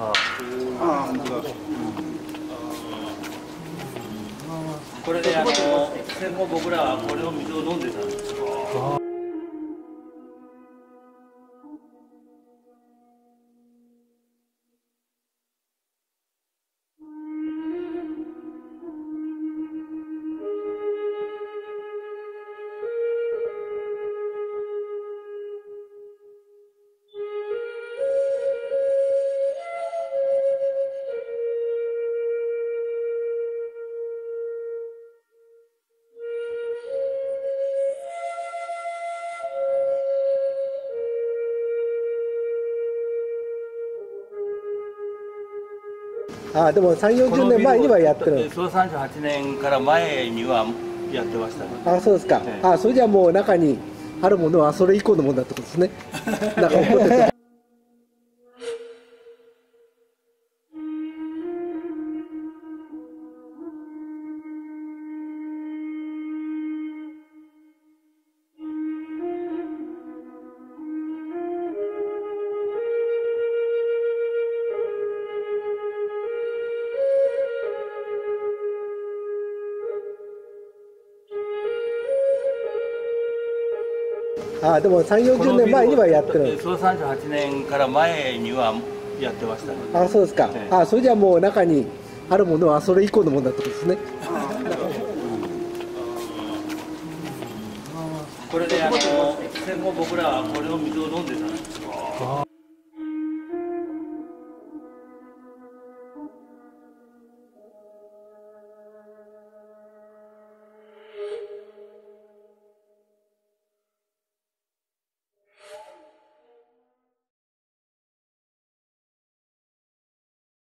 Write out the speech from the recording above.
ああ、これであの戦後僕らはこれを水を飲んでたんですよ。あでも3 4 0年前にはやってるそう38年から前にはやってましたね。あそうですか、ええ。あそれじゃあもう中にあるものはそれ以降のものだってことですね。なんあでも3 4 0年前にはやってるそう38年から前にはやってましたねあそうですか、ええ。あそれじゃあもう中にあるものはそれ以降のものだってことですね。これであの戦後僕らはこれを水を飲んでたんですよ